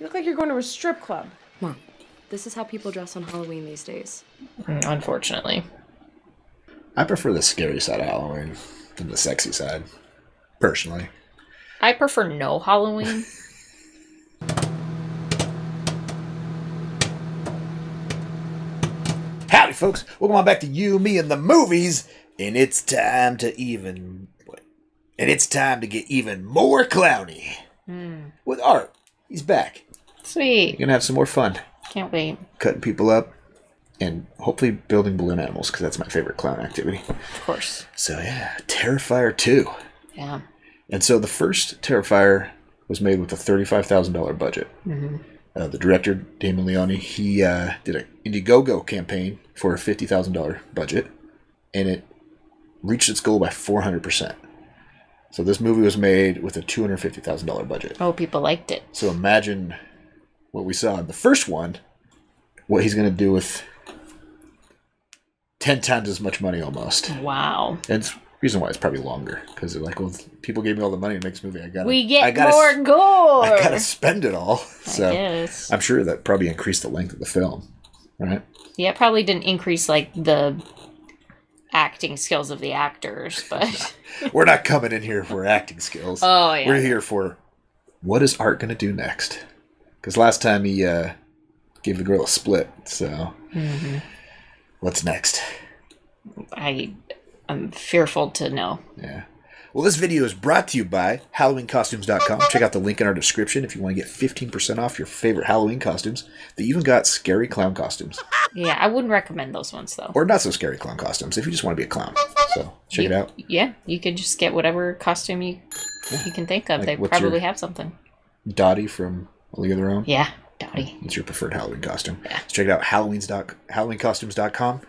You look like you're going to a strip club. Mom, this is how people dress on Halloween these days. Mm, Unfortunately. I prefer the scary side of Halloween than the sexy side, personally. I prefer no Halloween. Howdy, folks. Welcome on back to You, Me, and the Movies. And it's time to even. And it's time to get even more clowny. With Art. He's back. Sweet. You're going to have some more fun Can't wait. cutting people up and hopefully building balloon animals because that's my favorite clown activity. Of course. So, yeah, Terrifier 2. Yeah. And so the first Terrifier was made with a $35,000 budget. Uh, the director, Damien Leone, he uh, did an Indiegogo campaign for a $50,000 budget, and it reached its goal by 400%. So this movie was made with a $250,000 budget. Oh, people liked it. So imagine what we saw in the first one, what he's going to do with 10 times as much money almost. Wow. And it's reason why it's probably longer because they're like, well, people gave me all the money to make this movie. I got We get I gotta, more gore. I gotta spend it all. So. I'm sure that probably increased the length of the film, right? Yeah, it probably didn't increase like the acting skills of the actors, but We're not coming in here for acting skills. Oh, yeah. We're here for what is Art gonna do next? Because last time he uh, gave the girl a split. So Mm-hmm. what's next? I am fearful to know. Yeah. Well, this video is brought to you by HalloweenCostumes.com. Check out the link in our description if you want to get 15% off your favorite Halloween costumes. They even got scary clown costumes. Yeah, I wouldn't recommend those ones though. Or not so scary clown costumes if you just want to be a clown. So check it out. Yeah, you could just get whatever costume you you can think of. Like, they probably have something. Dottie from A League of Their Own. Yeah, Dottie. It's your preferred Halloween costume. So check it out, Halloween's dot, HalloweenCostumes.com.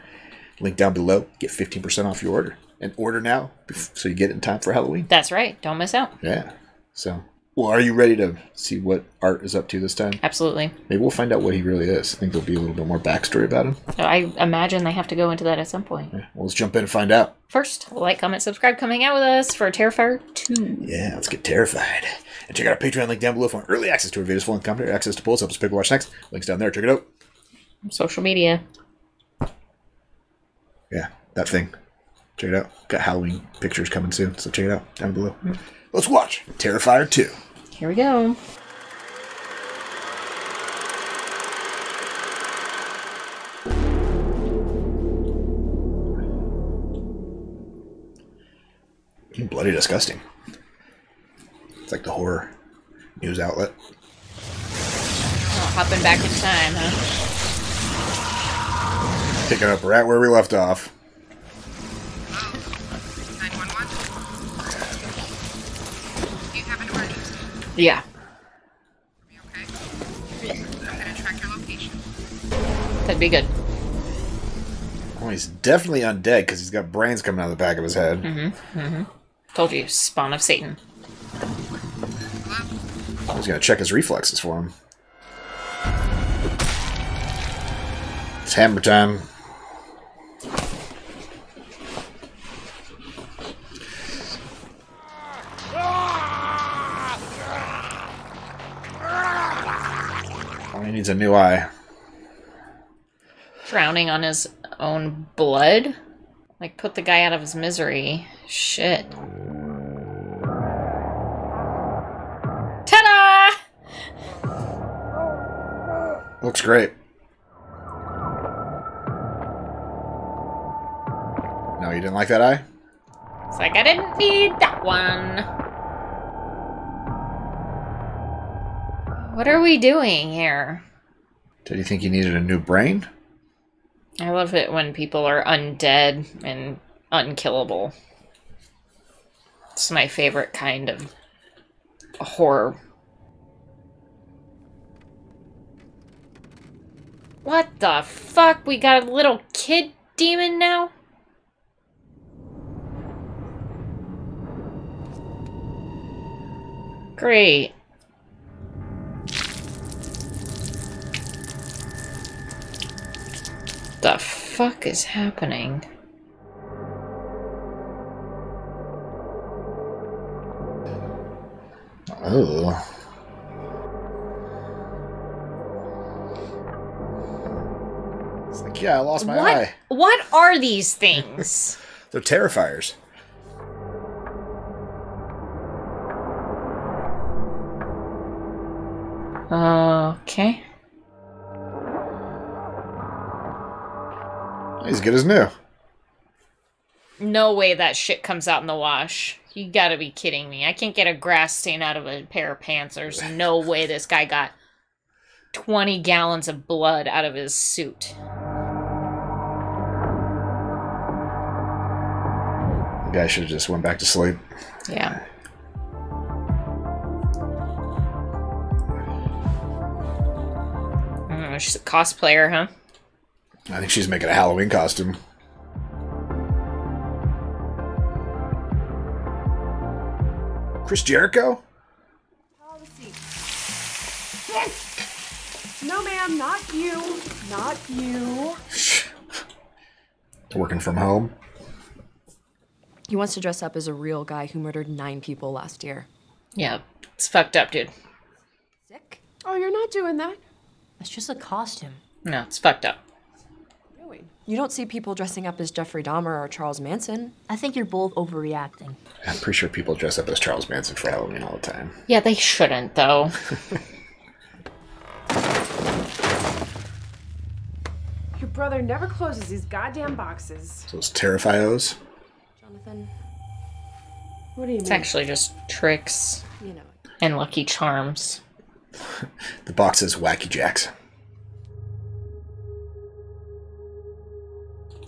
Link down below. Get 15% off your order. And order now so you get it in time for Halloween. That's right. Don't miss out. Yeah. So, well, are you ready to see what Art is up to this time? Absolutely. Maybe we'll find out what he really is. I think there'll be a little bit more backstory about him. I imagine they have to go into that at some point. Yeah, well, let's jump in and find out. First, like, comment, subscribe, coming out with us for Terrifier 2. Yeah, let's get terrified. And check out our Patreon link down below for early access to our videos, full and commentary, access to polls, help us pick watch next. Links down there. Check it out. Social media. Yeah, that thing. Check it out. Got Halloween pictures coming soon, so check it out down below. Mm-hmm. Let's watch Terrifier 2. Here we go. Bloody disgusting. It's like the horror news outlet. Oh, hopping back in time, huh? Picking up right where we left off. Yeah. Okay? I'm gonna track your location. That'd be good. Oh, he's definitely undead because he's got brains coming out of the back of his head. Mm-hmm. Told you, spawn of Satan. Hello? He's gonna check his reflexes for him. It's hammer time. Needs a new eye. Drowning on his own blood? Like, put the guy out of his misery. Shit. Ta da! Looks great. No, you didn't like that eye? It's like, I didn't need that one. What are we doing here? Did you think you needed a new brain? I love it when people are undead and unkillable. It's my favorite kind of horror. What the fuck? We got a little kid demon now? Great. the fuck is happening? Oh. It's like, yeah, I lost my what, eye. What are these things? They're terrifiers. Okay. He's good as new. No way that shit comes out in the wash. You gotta be kidding me. I can't get a grass stain out of a pair of pants. There's no way this guy got 20 gallons of blood out of his suit. The guy should have just went back to sleep. Yeah. Mm, she's a cosplayer, huh? I think she's making a Halloween costume. Chris Jericho? Oh, no, ma'am, not you. Not you. Working from home. He wants to dress up as a real guy who murdered nine people last year. Yeah. It's fucked up, dude. Sick? Oh, you're not doing that. It's just a costume. No, it's fucked up. Really? You don't see people dressing up as Jeffrey Dahmer or Charles Manson. I think you're both overreacting. I'm pretty sure people dress up as Charles Manson for Halloween all the time. Yeah, they shouldn't, though. Your brother never closes these goddamn boxes. Those Terrifios. Jonathan, What do you It's mean? It's actually just tricks you know. and Lucky Charms. The box says Wacky Jacks.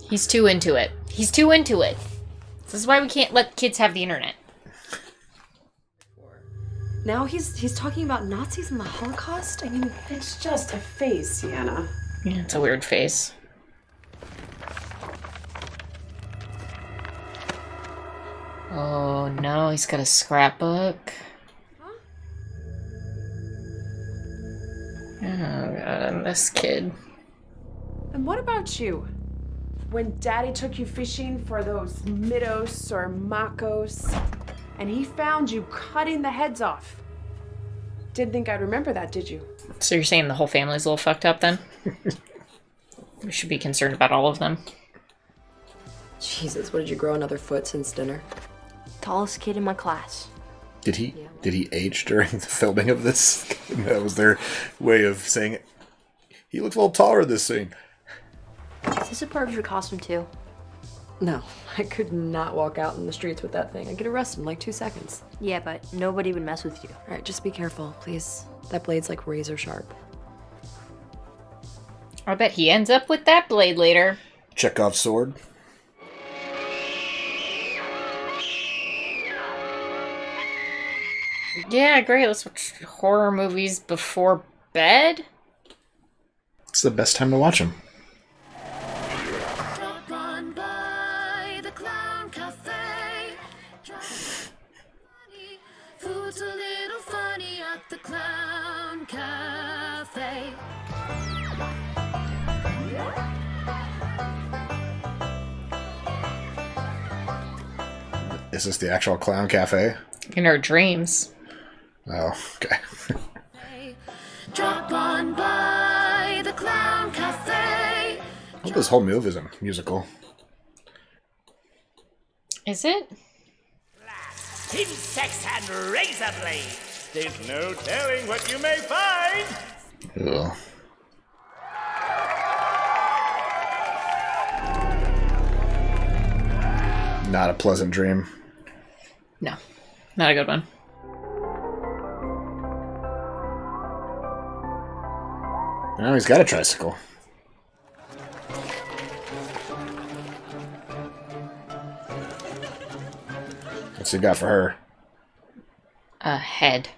He's too into it. He's too into it. This is why we can't let kids have the internet. Now he's he's talking about Nazis and the Holocaust? I mean, It's just a face, Sienna. Yeah, it's a weird face. Oh no, he's got a scrapbook. Oh god, I'm this kid. And what about you? When Daddy took you fishing for those Midos or Makos, and he found you cutting the heads off. Didn't think I'd remember that, did you? So you're saying the whole family's a little fucked up then? we should be concerned about all of them. Jesus, what did you grow another foot since dinner? Tallest kid in my class. Did he did he age during the filming of this? that was their way of saying it. He looks a little taller this scene. Is this a part of your costume too? No, I could not walk out in the streets with that thing. I'd get arrested in like two seconds. Yeah, but nobody would mess with you. All right, just be careful, please. That blade's like razor sharp. I bet he ends up with that blade later. Chekhov's sword. Yeah, great. Let's watch horror movies before bed. It's the best time to watch them. Is this the actual clown cafe? In her dreams. Oh, okay. Drop on by the Clown Cafe. I hope this whole move is a musical. Is it? insects and razor blades. There's no telling what you may find. Ugh. Not a pleasant dream. No. Not a good one. Oh, he's got a tricycle. What's he got for her? A head.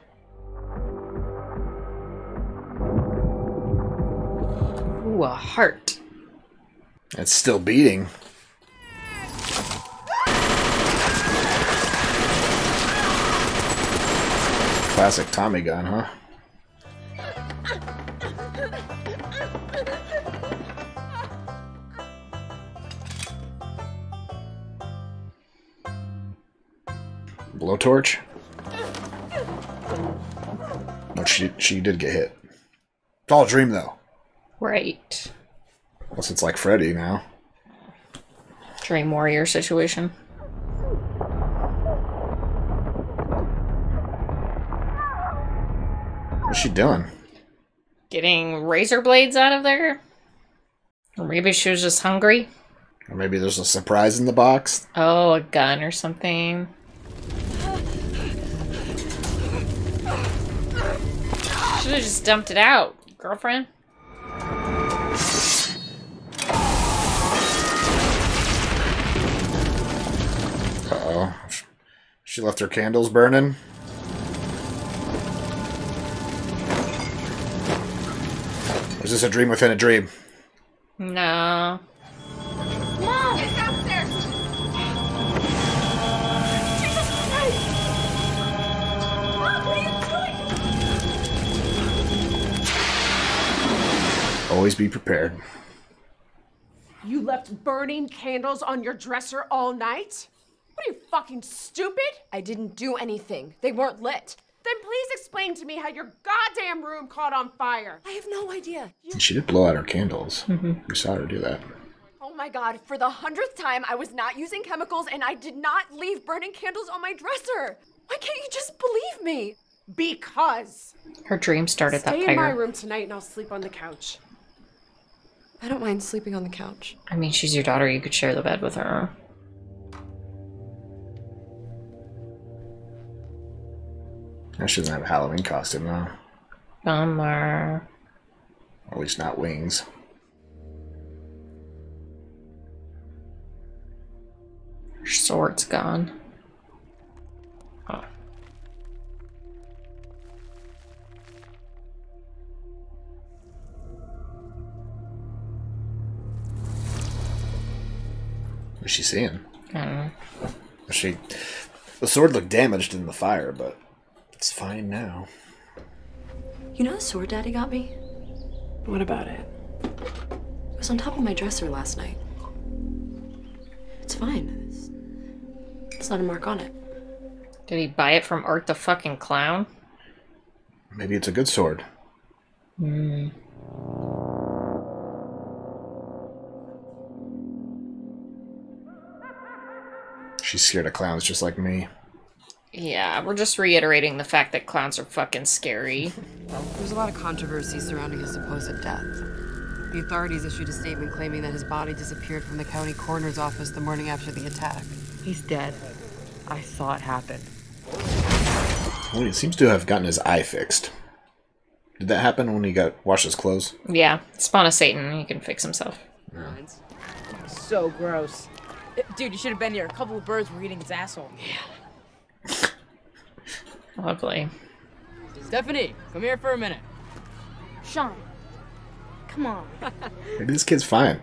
Ooh, a heart. It's still beating. Classic Tommy gun, huh? Blowtorch? But she she did get hit. It's all a dream though. Right. Unless it's like Freddy now. Dream warrior situation. What's she doing? Getting razor blades out of there? Or maybe she was just hungry? Or maybe there's a surprise in the box. Oh, a gun or something. Should have just dumped it out, girlfriend. Uh oh. She left her candles burning. Is this a dream within a dream? No. Mom! It's downstairs! Jesus Christ! Mom, what are you doing? Always be prepared. You left burning candles on your dresser all night? What are you fucking stupid? I didn't do anything. They weren't lit. Then please explain to me how your goddamn room caught on fire. I have no idea. And she did blow out her candles. Mm-hmm. We saw her do that. Oh my god, for the hundredth time, I was not using chemicals and I did not leave burning candles on my dresser. Why can't you just believe me? Because. Her dream started that Stay in my room tonight and I'll sleep on the couch. I don't mind sleeping on the couch. I mean, she's your daughter. You could share the bed with her. Now she doesn't have a Halloween costume though. Bummer. At least not wings. Her sword's gone. What's she seeing? I don't know. She, the sword looked damaged in the fire, but it's fine now. You know the sword daddy got me? What about it? It was on top of my dresser last night. It's fine. It's, it's not a mark on it. Did he buy it from Art the fucking clown? Maybe it's a good sword. Hmm. She's scared of clowns just like me. Yeah, we're just reiterating the fact that clowns are fucking scary. There's a lot of controversy surrounding his supposed death. The authorities issued a statement claiming that his body disappeared from the county coroner's office the morning after the attack. He's dead. I saw it happen. Well, he seems to have gotten his eye fixed. Did that happen when he got washed his clothes? yeah, spawn of Satan. He can fix himself. So gross. Dude, you should have been here. A couple of birds were eating his asshole. Lovely. Stephanie, come here for a minute. Sean, come on. This kid's fine.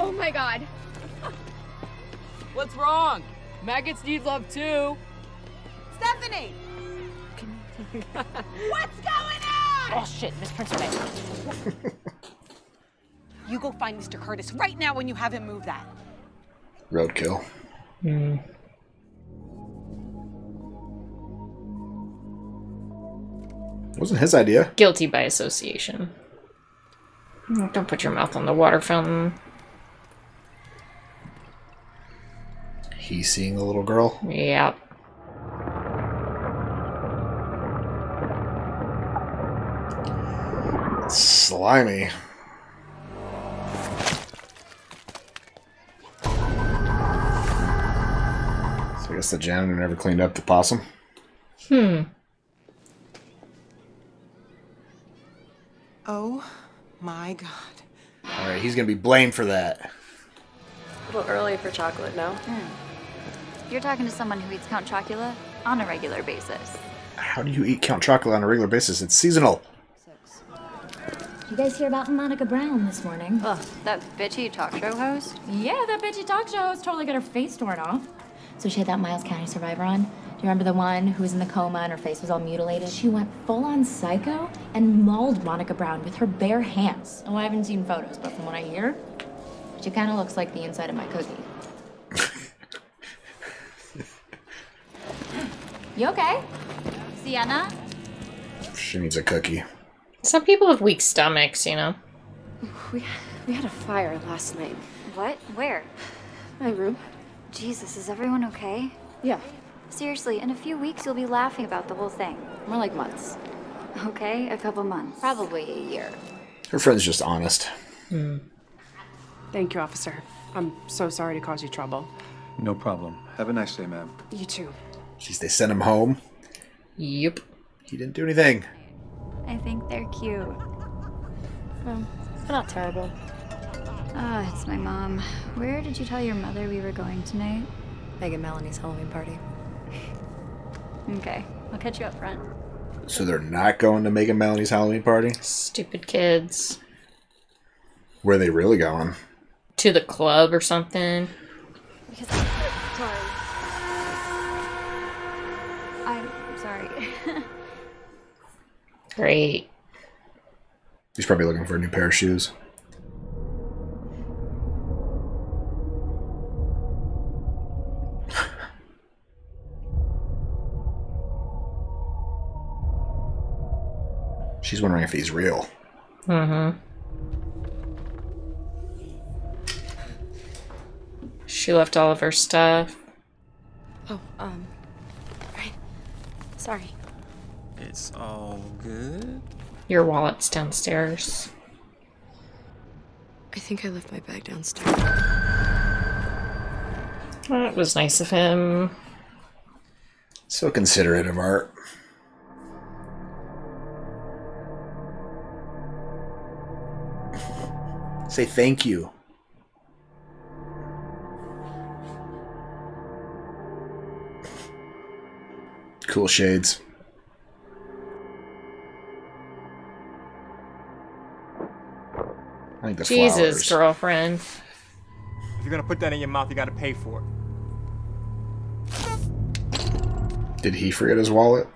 Oh my god. What's wrong? Maggots need love too. Stephanie! What's going on? Oh shit, Miss Principal. you go find Mr. Curtis right now when you have him move that. Roadkill. Hmm. Wasn't his idea. Guilty by association. Don't put your mouth on the water fountain. He's seeing the little girl. Yep. Slimy. So I guess the janitor never cleaned up the possum. Hmm. Oh my god. All right, he's gonna be blamed for that. A little early for chocolate, no? Hmm. You're talking to someone who eats Count Chocula on a regular basis. How do you eat Count Chocula on a regular basis? It's seasonal. You guys hear about Monica Brown this morning? Ugh, that bitchy talk show host? Yeah, that bitchy talk show host totally got her face torn off. So she had that Miles County survivor on. Do you remember the one who was in the coma and her face was all mutilated? She went full on psycho and mauled Monica Brown with her bare hands. Oh, I haven't seen photos, but from what I hear, she kind of looks like the inside of my cookie. you okay? Sienna? She needs a cookie. Some people have weak stomachs, you know. We, we had a fire last night. What? Where? My room. Jesus, is everyone okay? Yeah. Seriously, in a few weeks you'll be laughing about the whole thing. More like months. Okay, a couple months. Probably a year. Her friend's just honest. Thank you, officer. I'm so sorry to cause you trouble. No problem. Have a nice day, ma'am. You too. Jeez, they sent him home. Yep. He didn't do anything. I think they're cute. Well, they're not terrible. Ah, it's my mom. Where did you tell your mother we were going tonight? Meg and Melanie's Halloween party. Okay, I'll catch you up front. So they're not going to Meg and Melanie's Halloween party? Stupid kids. Where are they really going? To the club or something. Because sorry. I'm sorry. Great. He's probably looking for a new pair of shoes. She's wondering if he's real. Mm-hmm. She left all of her stuff. Oh, um. Right. Sorry. It's all good. Your wallet's downstairs. I think I left my bag downstairs. That was nice of him. So considerate of Art. Say thank you. Cool shades. I think the Jesus, flowers. girlfriend. If you're gonna put that in your mouth, you gotta pay for it. Did he forget his wallet?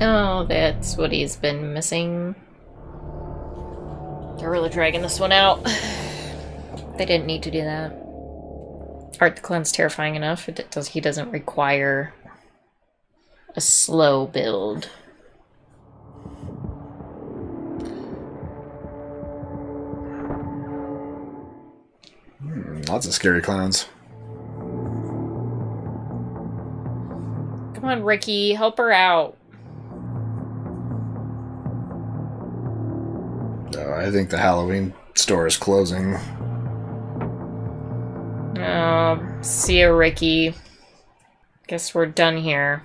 Oh, that's what he's been missing. They're really dragging this one out. They didn't need to do that. Art the Clown's terrifying enough. It does. He doesn't require a slow build. Hmm, lots of scary clowns. Come on, Ricky, help her out. Uh, I think the Halloween store is closing. Oh, see ya, Ricky. Guess we're done here.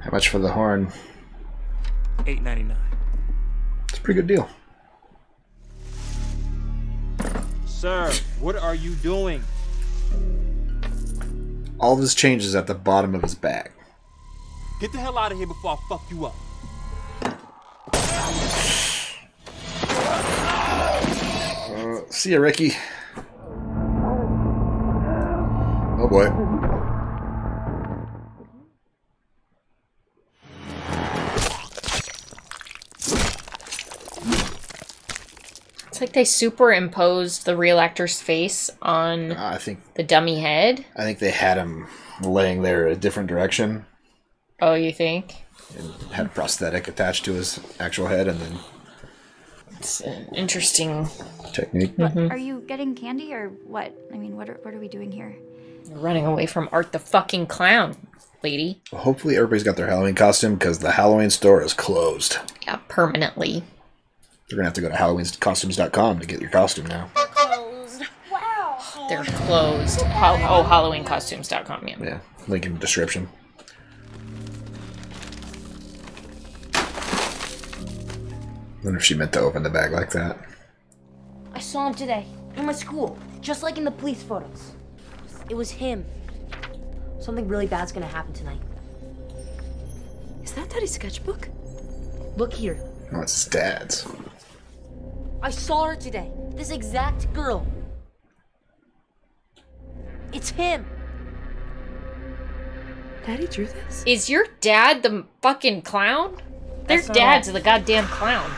How much for the horn? Eight ninety nine. It's a pretty good deal. Sir, what are you doing? All of his change is at the bottom of his bag. Get the hell out of here before I fuck you up. Uh, see ya, Ricky. Oh boy. It's like they superimposed the real actor's face on I think the dummy head. I think they had him laying there a different direction Oh, you think? and had a prosthetic attached to his actual head and then It's an interesting technique. What, mm-hmm. Are you getting candy or what? I mean, what are, what are we doing here? You're running away from Art the fucking clown, lady. Well, hopefully everybody's got their Halloween costume because the Halloween store is closed. Yeah, permanently. You're gonna have to go to HalloweenCostumes.com to get your costume now. They're closed. Hal- oh, HalloweenCostumes.com, yeah. Yeah, link in the description. I wonder if she meant to open the bag like that. I saw him today in my school, just like in the police photos. It was him. Something really bad's gonna happen tonight. Is that Daddy's sketchbook? Look here. Oh, it's dad's. I saw her today. This exact girl. It's him. Daddy drew this? Is your dad the fucking clown? Their dad's all. the goddamn clown.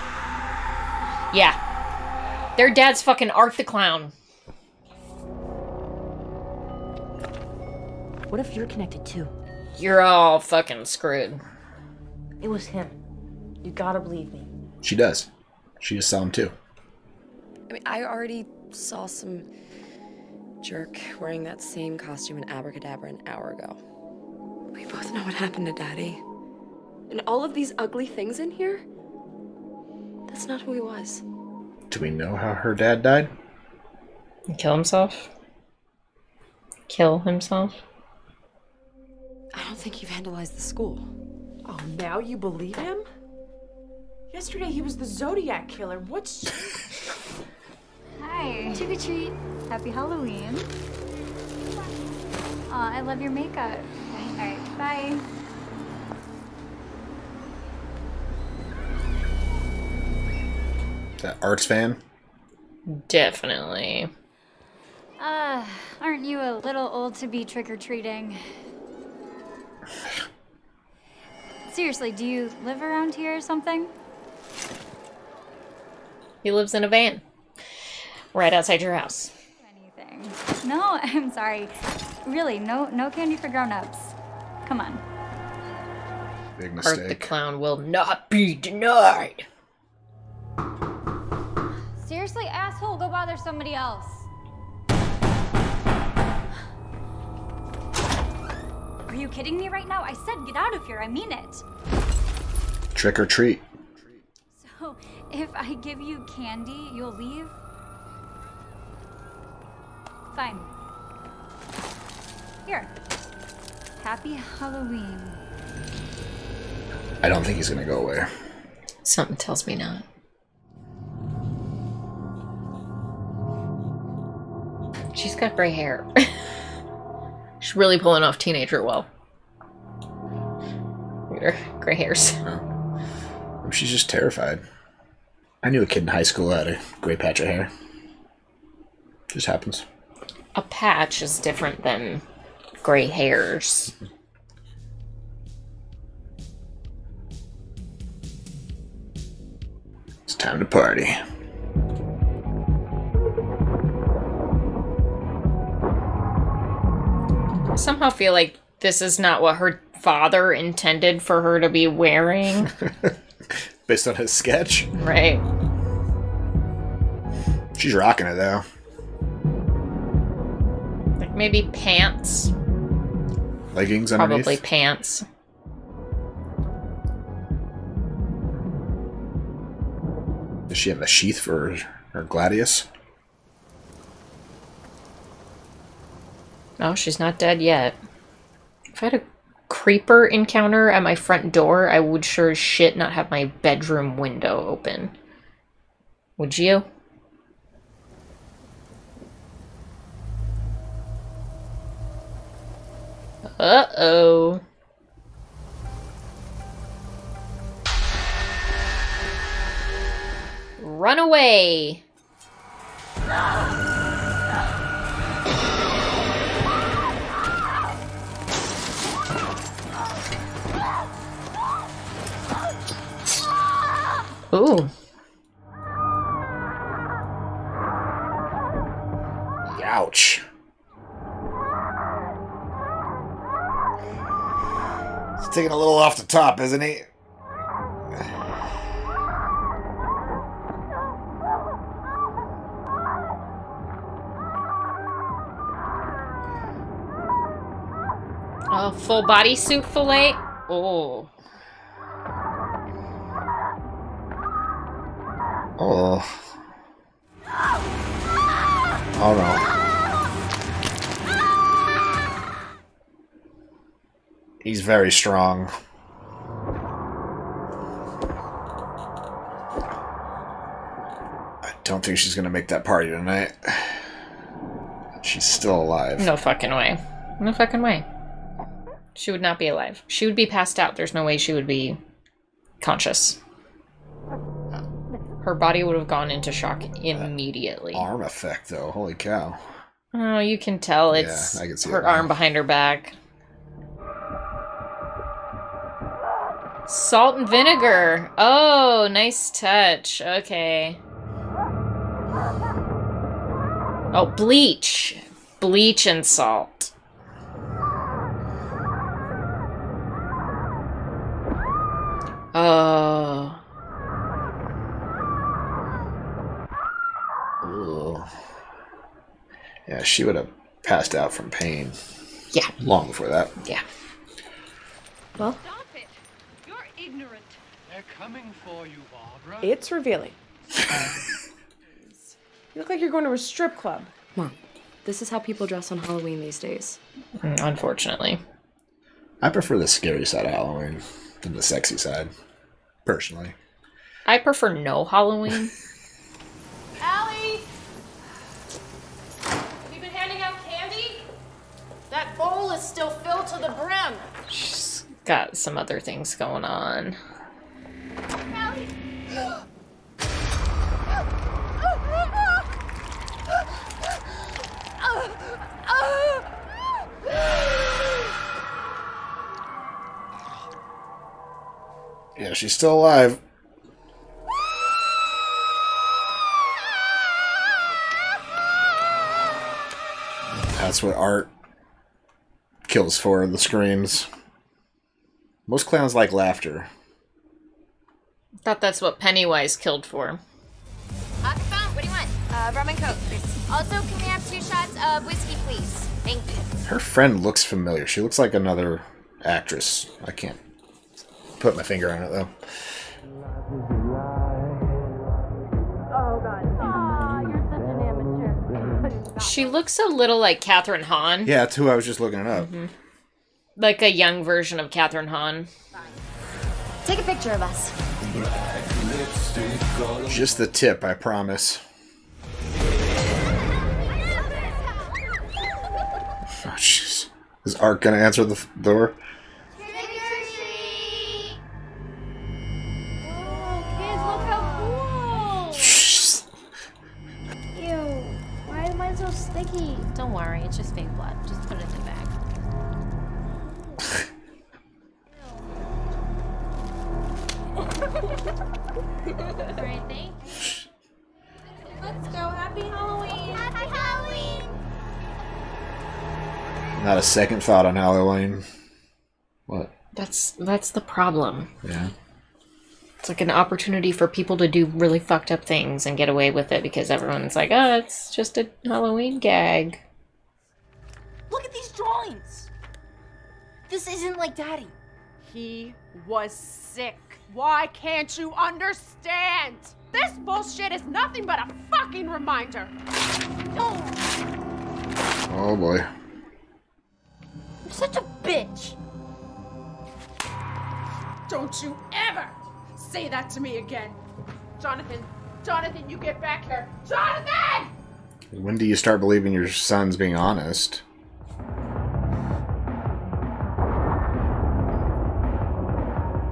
Yeah. Their dad's fucking Art the Clown. What if you're connected too? you're all fucking screwed. It was him. You gotta believe me. She does. She just saw him too. I mean, I already saw some jerk wearing that same costume in Abracadabra an hour ago. We both know what happened to Daddy. And all of these ugly things in here? That's not who he was. Do we know how her dad died? Kill himself? Kill himself? I don't think he vandalized the school. Oh, now you believe him? Yesterday he was the Zodiac killer. What's. Hi. Trick or treat. Happy Halloween. Aw, I love your makeup. Alright, bye. That arts fan? Definitely. Uh, aren't you a little old to be trick or treating? Seriously, do you live around here or something? He lives in a van. Right outside your house. Anything? No, I'm sorry. Really, no, no candy for grown-ups. Come on. Big Art the clown will not be denied. Seriously, asshole, go bother somebody else. Are you kidding me right now? I said get out of here. I mean it. Trick or treat. So, if I give you candy, you'll leave? Fine. Here. Happy Halloween. I don't think he's gonna go away. Something tells me not. She's got gray hair. She's really pulling off teenager well. Look at her gray hairs. Oh, she's just terrified. I knew a kid in high school who had a gray patch of hair. Just happens. A patch is different than gray hairs. It's time to party. I somehow feel like this is not what her father intended for her to be wearing. Based on his sketch. right. She's rocking it though. Like maybe pants. Leggings underneath. Probably pants. Does she have a sheath for her gladius? No, she's not dead yet. If I had a creeper encounter at my front door, I would sure as shit not have my bedroom window open. Would you? Uh oh. Run away! Ooh. Ouch. He's taking a little off the top, isn't he? A full body suit fillet? Oh. Oh. Oh no. He's very strong. I don't think she's gonna make that party tonight. She's still alive. No fucking way. No fucking way. She would not be alive. She would be passed out. There's no way she would be conscious. Her body would have gone into shock immediately. Arm effect, though. Holy cow. Oh, you can tell it's I can see her it arm behind her back. Salt and vinegar. Oh, nice touch. Okay. Oh, bleach. Bleach and salt. Oh. Yeah, she would have passed out from pain. Yeah. Long before that. Yeah. Well, Stop it! You're ignorant. They're coming for you, Barbara. It's revealing. you look like you're going to a strip club. Mom, this is how people dress on Halloween these days. mm, unfortunately. I prefer the scary side of Halloween than the sexy side, personally. I prefer no Halloween. Allie! You been handing out candy? That bowl is still filled to the brim. She's got some other things going on. Yeah, she's still alive. That's what art kills for, the screams. Most clowns like laughter. Thought that's what Pennywise killed for. Off your phone. What do you want? Uh, rum and coke, please. Also, can we have two shots of whiskey, please? Thank you. Her friend looks familiar. She looks like another actress. I can't put my finger on it though. Oh god. Aw, you're such an amateur. She looks a little like Kathryn Hahn. Yeah, that's who I was just looking it up. Like a young version of Kathryn Hahn. Take a picture of us. Just the tip, I promise. Oh, jeez. Is Art gonna answer the f- door? Kids, look how cool. Ew. Why is mine so sticky? Don't worry, it's just fake blood. Just put it in the bag. Not a second thought on Halloween. What? That's that's the problem. Yeah. It's like an opportunity for people to do really fucked up things and get away with it because everyone's like, oh, it's just a Halloween gag. Look at these drawings. This isn't like Daddy. He was sick. Why can't you understand? This bullshit is nothing but a fucking reminder. Oh boy. You're such a bitch. Don't you ever say that to me again. Jonathan, Jonathan, you get back here. Jonathan! When do you start believing your son's being honest?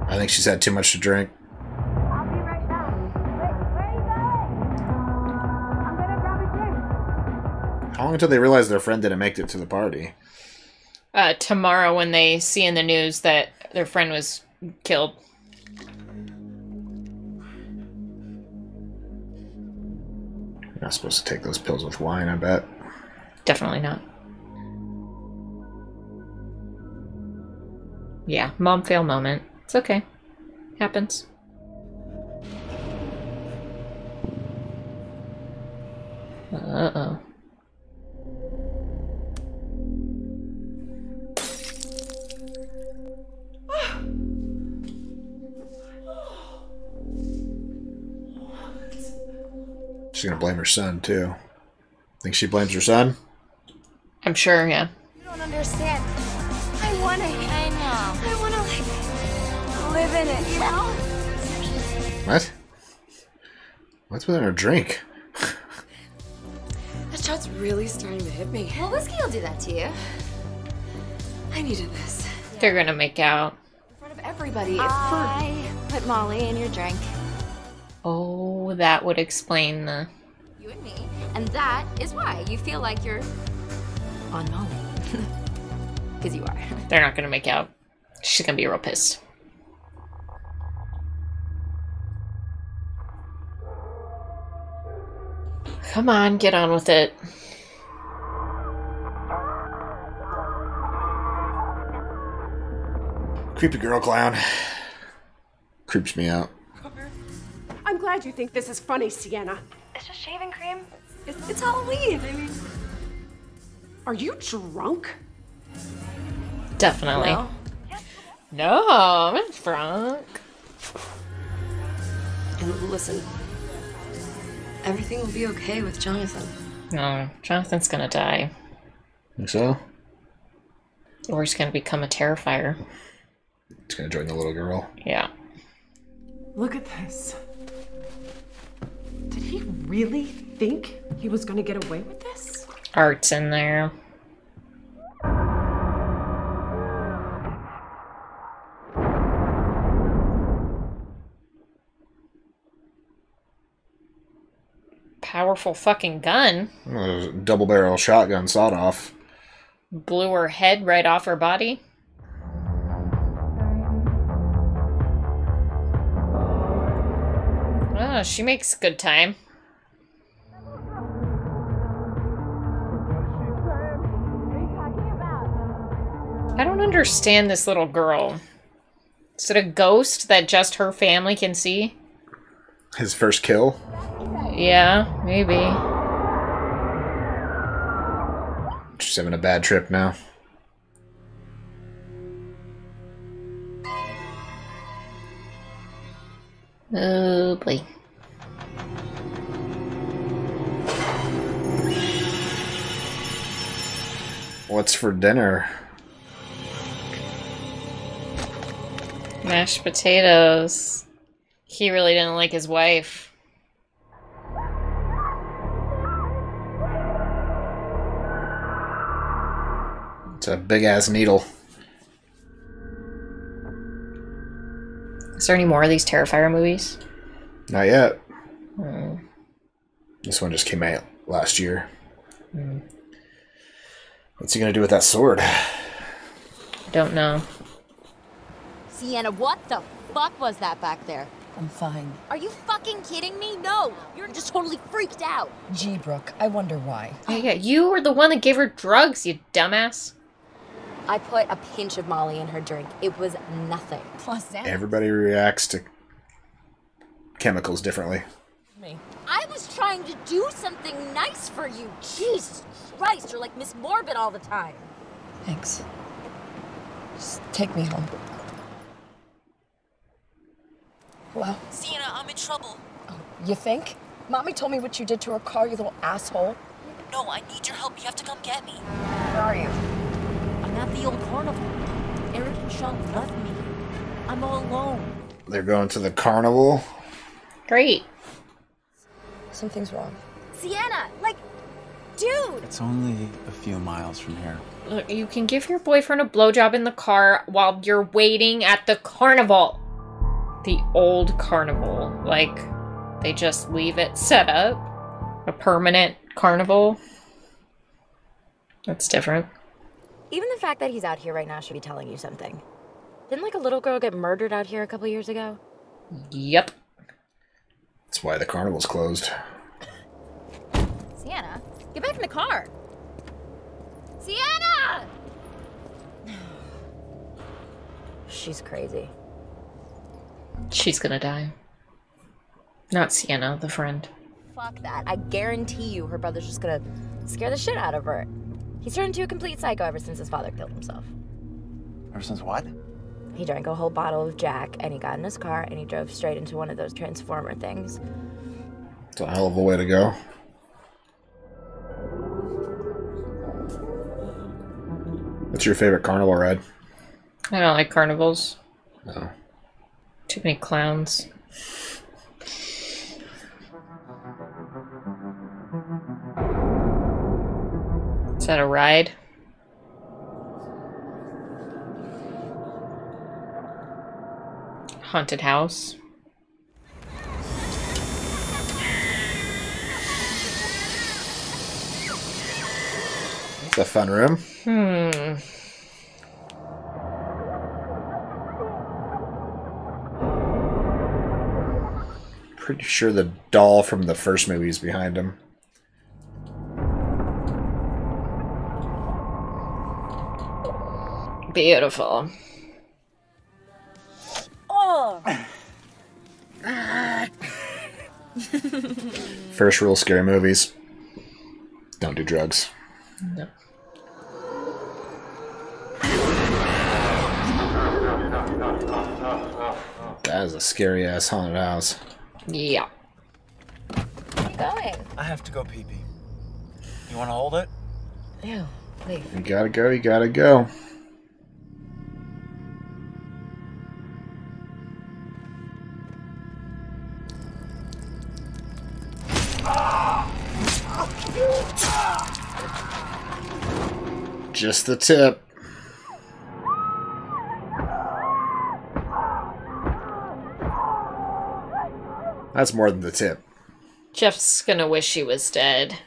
I think she's had too much to drink. How long until they realize their friend didn't make it to the party? Uh, tomorrow, when they see in the news that their friend was killed. You're not supposed to take those pills with wine, I bet. Definitely not. Yeah, mom fail moment. It's okay. Happens. Blame her son too. Think she blames her son? I'm sure, yeah. You don't understand. I wanna. I know. I wanna like live in it, you know? What? What's with her drink? That shot's really starting to hit me. Well, whiskey will do that to you. I needed this. They're gonna make out. In front of everybody. I put Molly in your drink. Oh, that would explain the. You and me. And that is why you feel like you're on Molly. Because you are. They're not gonna make out. She's gonna be real pissed. Come on, get on with it. Creepy girl clown. creeps me out. I'm glad you think this is funny, Sienna. It's just shaving cream. It's, it's Halloween. I mean, are you drunk? Definitely. Well. No, I'm not drunk. And listen, everything will be okay with Jonathan. No, Jonathan's gonna die. Think so? Or he's gonna become a terrifier. He's gonna join the little girl. Yeah. Look at this. Did he really think he was going to get away with this? Art's in there. Powerful fucking gun. Double barrel shotgun sawed off. Blew her head right off her body. Oh, she makes good time. I don't understand this little girl. Is it a ghost that just her family can see? His first kill. Yeah, maybe. She's having a bad trip now. Oh boy. What's for dinner? Mashed potatoes. He really didn't like his wife. It's a big ass needle. Is there any more of these Terrifier movies? Not yet. Hmm. This one just came out last year. Hmm. What's he gonna do with that sword? I don't know. Sienna, what the fuck was that back there? I'm fine. Are you fucking kidding me? No, you're just totally freaked out. Gee, Brooke, I wonder why. Yeah, yeah, you were the one that gave her drugs, you dumbass. I put a pinch of Molly in her drink. It was nothing. Plus that. Everybody reacts to chemicals differently. Me. I was trying to do something nice for you. Jesus Christ, you're like Miss Morbid all the time. Thanks. Just take me home. Hello? Sienna, I'm in trouble. Oh, You think? Mommy told me what you did to her car, you little asshole. No, I need your help. You have to come get me. Where are you? I'm at the old carnival. Eric and Sean left me. I'm all alone. They're going to the carnival. Great. Something's wrong. Sienna, like, dude. It's only a few miles from here. Look, you can give your boyfriend a blowjob in the car while you're waiting at the carnival. The old carnival. Like, they just leave it set up. A permanent carnival. That's different. Even the fact that he's out here right now should be telling you something. Didn't like a little girl get murdered out here a couple years ago? Yep. That's why the carnival's closed. Sienna, get back in the car. Sienna! She's crazy. She's gonna die. Not Sienna, the friend. Fuck that. I guarantee you her brother's just gonna scare the shit out of her. He's turned into a complete psycho ever since his father killed himself. Ever since what? He drank a whole bottle of Jack and he got in his car and he drove straight into one of those transformer things. It's a hell of a way to go. What's your favorite carnival ride? I don't like carnivals. No. Too many clowns. Is that a ride? Haunted house. It's a fun room. Hmm. Pretty sure the doll from the first movie is behind him. Beautiful. First rule: scary movies. Don't do drugs. No. That is a scary ass haunted house. Yeah. going? I have to go pee pee. You want to hold it? Ew, leave. You gotta go. You gotta go. Just the tip. That's more than the tip. Jeff's gonna wish he was dead.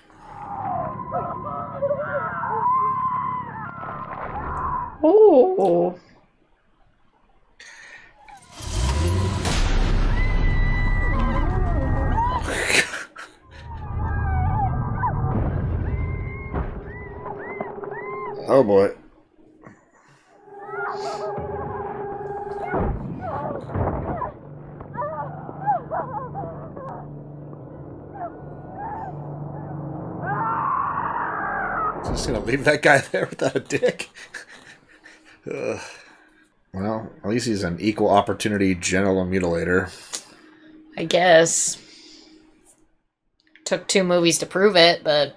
Oh. That guy there without a dick. Ugh. Well, at least he's an equal opportunity genital mutilator. I guess. Took two movies to prove it, but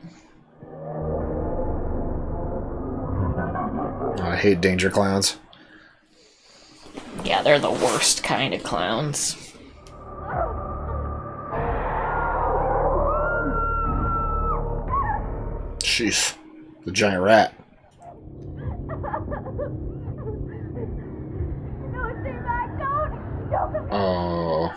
I hate danger clowns. yeah, they're the worst kind of clowns. Sheesh. The giant rat. Oh.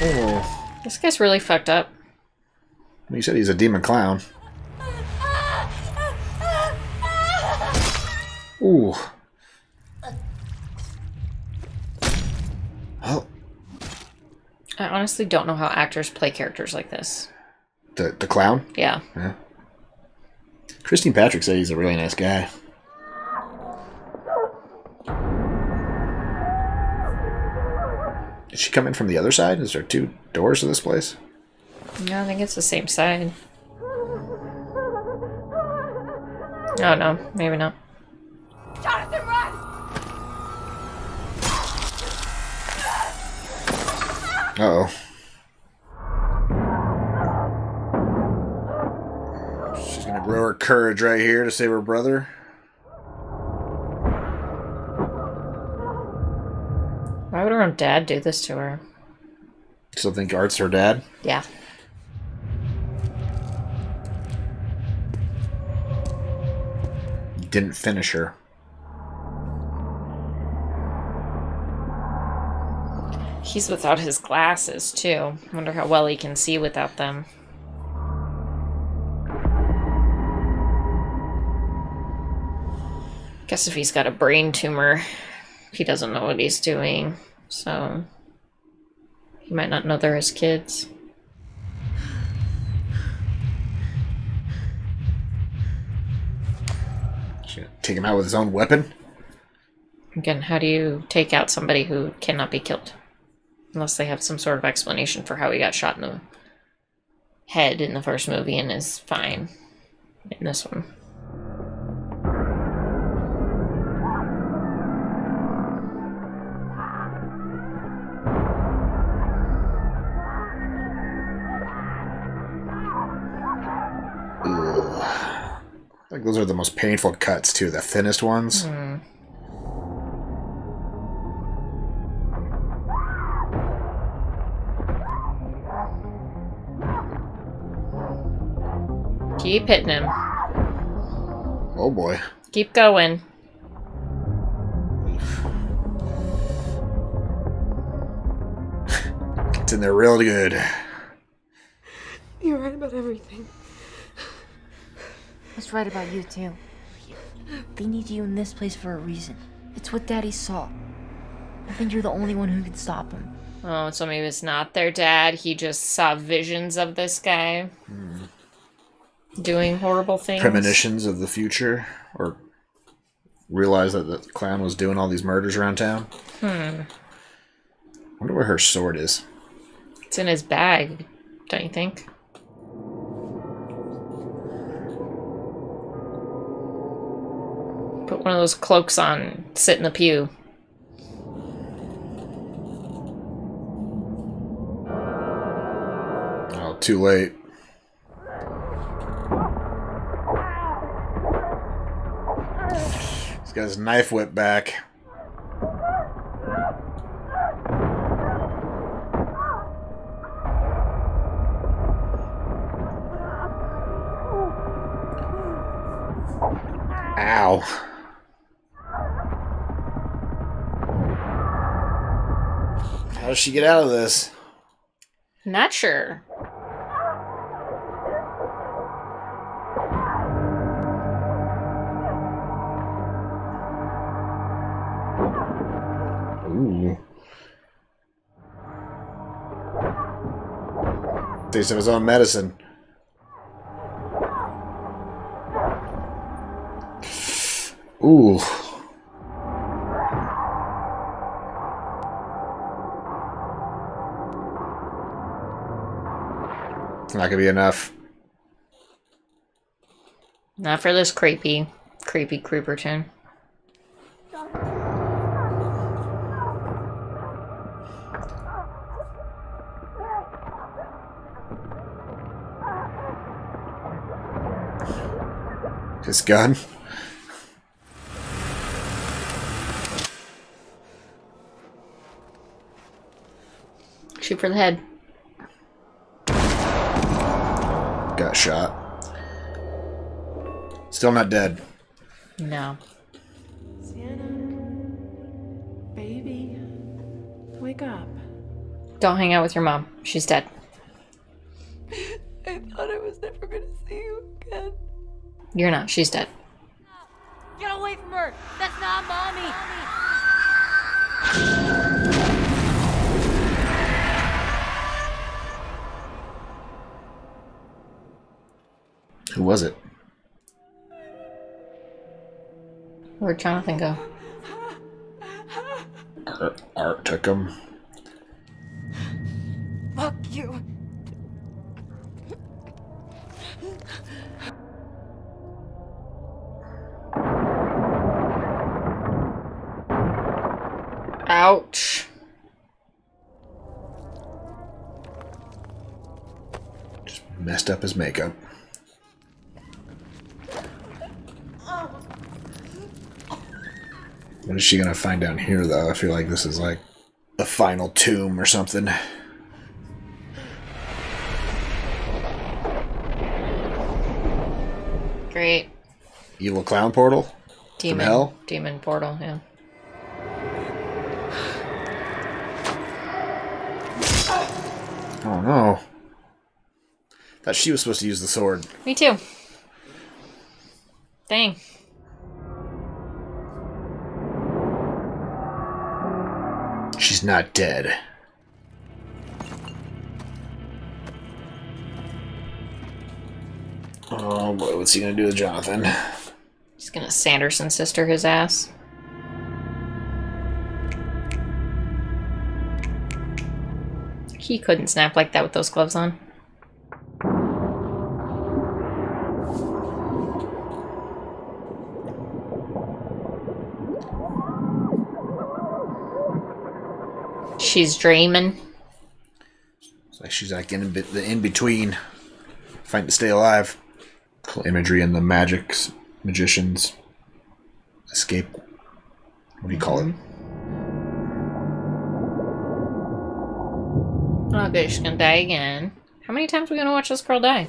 Oh. This guy's really fucked up. Oh. You said he's a demon clown. Ooh. I honestly don't know how actors play characters like this. the the clown. Yeah. Yeah. Christine Patrick said he's a really nice guy. Did she come in from the other side? Is there two doors to this place? No, I think it's the same side. Oh no, maybe not. Uh oh. She's gonna grow her courage right here to save her brother. Why would her own dad do this to her? Still think Art's her dad? Yeah. Didn't finish her. He's without his glasses too. Wonder how well he can see without them. Guess if he's got a brain tumor, he doesn't know what he's doing. So he might not know they're his kids. Take him out with his own weapon? Again, how do you take out somebody who cannot be killed? Unless they have some sort of explanation for how he got shot in the head in the first movie and is fine in this one. Ugh. Like those are the most painful cuts too, the thinnest ones. Hmm. Keep hitting him. Oh boy. Keep going. It's in there real good. You're right about everything. It's right about you, too. They need you in this place for a reason. It's what Daddy saw. I think you're the only one who can stop him. Oh, so maybe it's not their dad. He just saw visions of this guy hmm. Doing horrible things. Premonitions of the future, or realize that the clown was doing all these murders around town. Hmm. Wonder where her sword is. It's in his bag, don't you think? Put one of those cloaks on, sit in the pew. Oh, too late. Got his knife whip back. Ow. How does she get out of this? Not sure. Taste of his own medicine. Ooh. It's not gonna be enough. Not for this creepy, creepy creeperton. His gun. Shoot for the head. Got shot. Still not dead. No. Sienna. Baby. Wake up. Don't hang out with your mom. She's dead. You're not. She's dead. Get away from her! That's not mommy! Who was it? Where'd Jonathan go? Art, Art took him. Fuck you. Ouch. Just messed up his makeup. What is she gonna find down here, though? I feel like this is like the final tomb or something. Great. Evil clown portal? Demon. From hell? Demon portal, yeah. Oh no. Thought she was supposed to use the sword. Me too. Dang. She's not dead. Oh boy, what's he gonna do with Jonathan? He's gonna Sanderson sister his ass. He couldn't snap like that with those gloves on. She's dreaming. It's like she's like in the in between, fighting to stay alive. Cool imagery and the magics, magicians, escape. What do you call it? Mm-hmm. Oh, good. She's gonna die again. How many times are we gonna watch this girl die?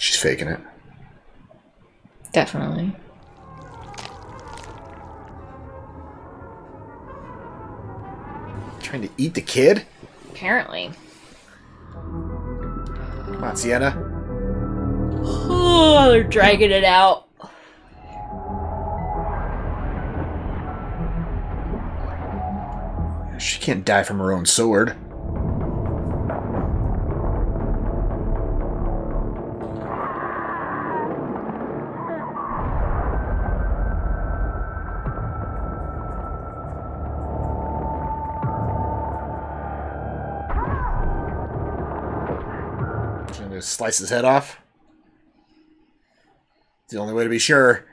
She's faking it. Definitely. Trying to eat the kid? Apparently. Come on, Sienna. Oh, they're dragging it out. She can't die from her own sword. Gonna slice his head off. It's the only way to be sure.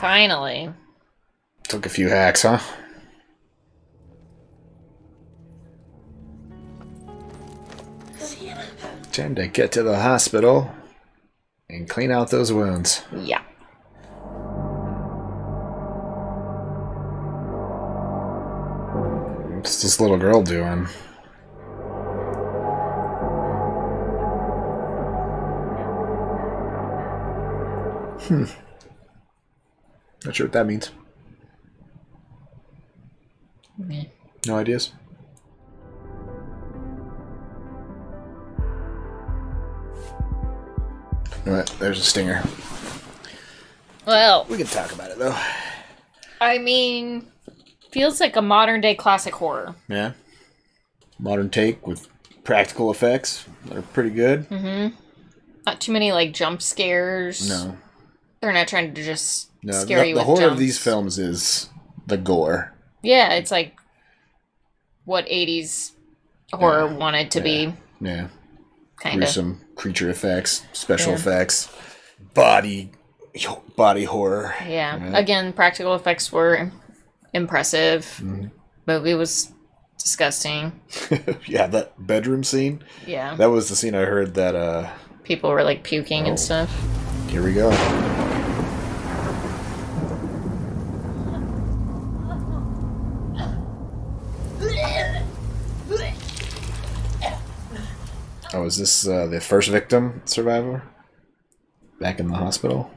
Finally. Took a few hacks, huh? Time to get to the hospital and clean out those wounds. Yeah. This little girl doing? Hmm. Not sure what that means. Meh. No ideas. Alright, there's a stinger. Well, We can talk about it though. I mean, feels like a modern day classic horror. Yeah. Modern take with practical effects that are pretty good. Mm-hmm. Not too many like jump scares. No. They're not trying to just No, scare the, you the horror jumps. of these films is the gore. Yeah, it's like what 80s horror wanted to be. Yeah. Kinda. Gruesome creature effects, special Yeah. effects, body body horror. Yeah. Yeah. Again, practical effects were impressive. Mhm. Movie was disgusting. yeah, that bedroom scene. Yeah. That was the scene I heard that uh People were like puking Oh. and stuff. here we go. Oh, is this uh, the first victim survivor? Back in the hospital?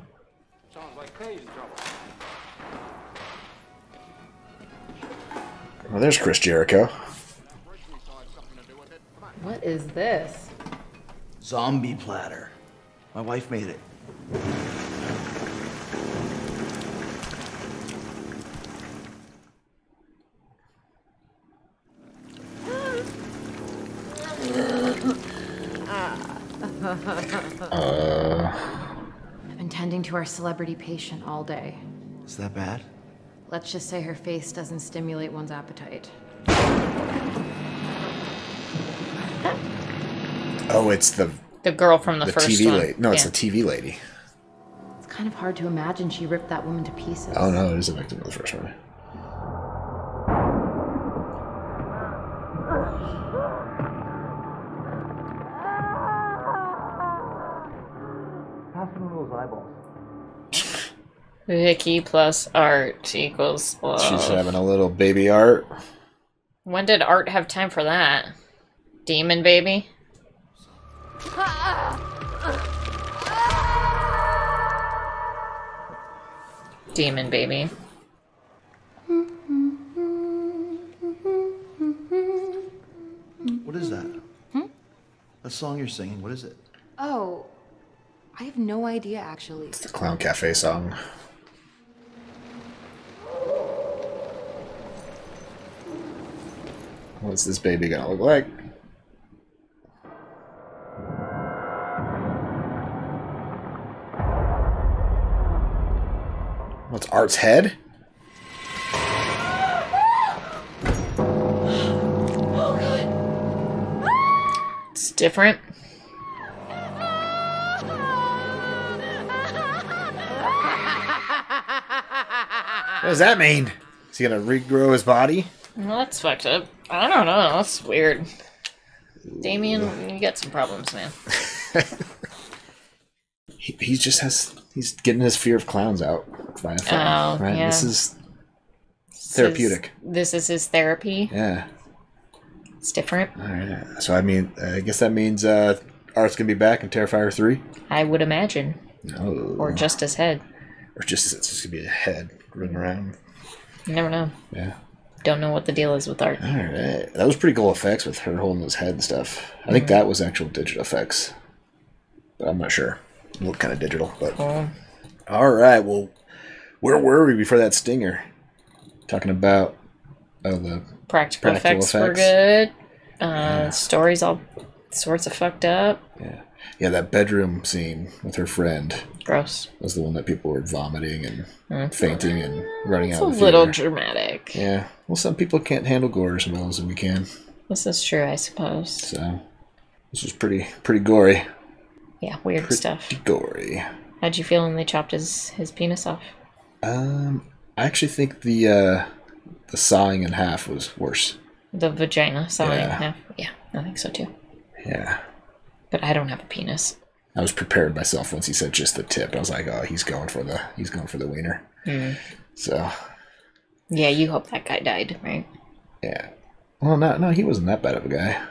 Well, there's Chris Jericho. What is this? Zombie platter. My wife made it. Uh, I've been tending to our celebrity patient all day. Is that bad? Let's just say her face doesn't stimulate one's appetite. oh, it's the The girl from the, the first TV one. lady. No, it's Yeah. the TV lady. It's kind of hard to imagine she ripped that woman to pieces. Oh no, it is a victim of the first one. Vicky plus art equals love. She's having a little baby art. When did art have time for that? Demon baby? Demon baby. What is that? Hmm? That song you're singing, what is it? Oh, I have no idea actually. It's the Clown Cafe song. What's this baby gonna look like? What's Art's head? It's different. What does that mean? Is he gonna regrow his body? Well, that's fucked up. I don't know. That's weird. Damien, you got some problems, man. He, he just has. He's getting his fear of clowns out via film. Oh, right? yeah. This is This is- therapeutic. This is his therapy. Yeah. It's different. All right. So I mean, I guess that means uh, Art's gonna be back in Terrifier three. I would imagine. No. Or just his head. Or just it's just gonna be a head running around. You never know. Yeah. Don't know what the deal is with art. All right. That was pretty cool effects with her holding his head and stuff. I think that was actual digital effects, but I'm not sure. It looked kind of digital, but Cool. All right. Well, where were we before that stinger? Talking about oh the Practical, effects, were good. Uh, Stories all sorts of fucked up. Yeah, yeah. That bedroom scene with her friend Gross. was the one that people were vomiting and Mm. fainting and running It's out. a of the theater. A little dramatic. Yeah. Well, some people can't handle gore as well as we can. This is true, I suppose. So this was pretty pretty gory. Yeah, weird stuff. Gory. How'd you feel when they chopped his his penis off? Um, I actually think the uh, the sawing in half was worse. The vagina sawing in Yeah. half? Yeah, I think so too. Yeah. But I don't have a penis. I was prepared myself once he said just the tip. I was like, oh, he's going for the he's going for the wiener. Hmm. So Yeah, you hope that guy died, right? yeah. Well, no, no, he wasn't that bad of a guy.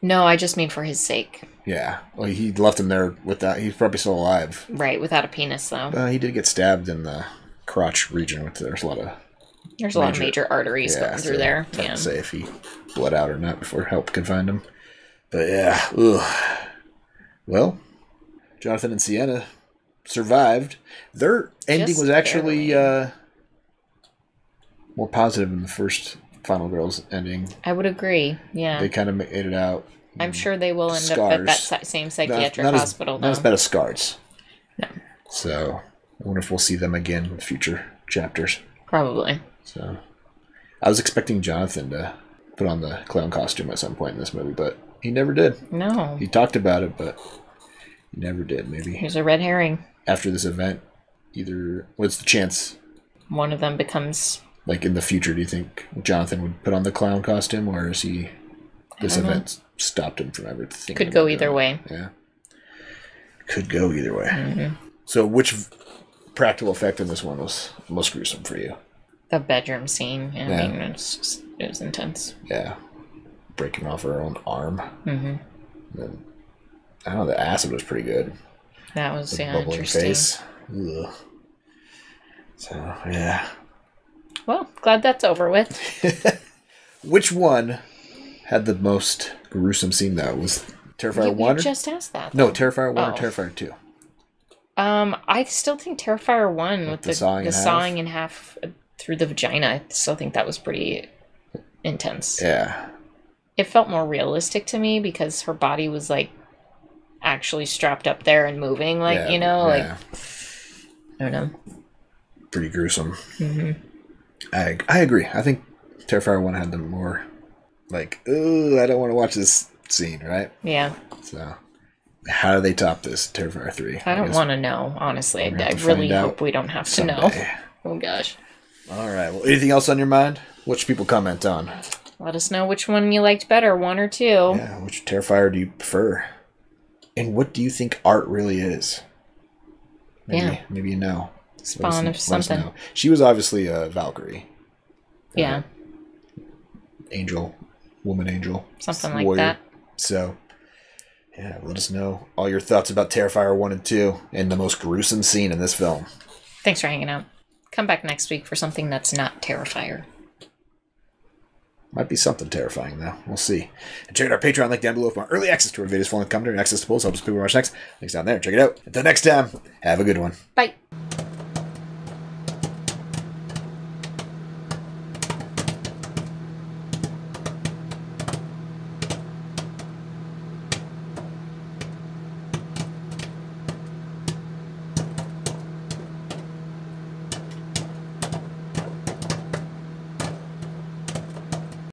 No, I just mean for his sake. Yeah. Well, he left him there without. He's probably still alive. Right, without a penis though. Uh, he did get stabbed in the crotch region. With there's a lot of There's a lot of major arteries going through there. Yeah. say if he bled out or not before help could find him. But yeah, ugh. Well, Jonathan and Sienna survived. Their ending Just was actually uh, more positive than the first Final Girls ending. I would agree. Yeah. They kind of made it out. I'm sure they will end up at that Scars. same Not- psychiatric not as- hospital Not as though. bad as Scars. No. So I wonder if we'll see them again in future chapters. Probably. So I was expecting Jonathan to put on the clown costume at some point in this movie, but he never did. No. He talked about it, but he never did. Maybe Here's a red herring. after this event, either what's the chance? One of them becomes Like in the future, do you think Jonathan would put on the clown costume, or is he this don't know. event stopped him from ever thinking. could go either way. Yeah, could go either way. Mhm. So, which practical effect in this one was most gruesome for you? The bedroom scene. I Yeah. mean, it's just, it was intense. Yeah, breaking off her own arm. hmm Then, I don't know. The acid was pretty good. That was The yeah, interesting. face. Ugh. So yeah, Well, glad that's over with. which one had the most gruesome scene though? Was Terrifier You- you one? or- just asked that, No, though. Terrifier one Oh. or Terrifier two. Um, I still think Terrifier one with the the, sawing the in half? sawing in half through the vagina. I still think that was pretty intense. Yeah. It felt more realistic to me because her body was like actually strapped up there and moving, like Yeah, you know, like. I don't know. Pretty gruesome. hmm I I agree. I think Terrifier one had the more like, ooh, I don't want to watch this scene, right? Yeah, So, how do they top this Terrifier three? I don't want to know. Honestly, I, I really hope we don't have to know. someday. Oh gosh. All right. Well, anything else on your mind? What should people comment on? Let us know which one you liked better, one or two. Yeah, which Terrifier do you prefer? And what do you think art really is? Maybe, Yeah. Maybe you know. Spawn of us- let us something. know. She was obviously a Valkyrie, uh, Yeah, angel, woman angel, Something like that. So, yeah, let us know all your thoughts about Terrifier 1 and 2 and the most gruesome scene in this film. Thanks for hanging out. Come back next week for something that's not Terrifier. Might be something terrifying, though. We'll see. And check out our Patreon link down below for more early access to our videos, full commentary, and access to polls, help us people watch next. Links down there. Check it out. Until next time, have a good one. Bye.